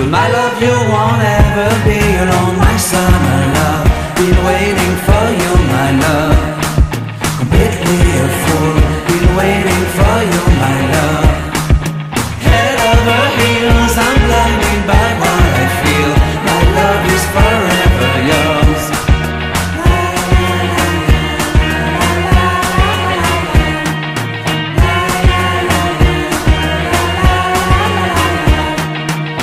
With my love, you won't ever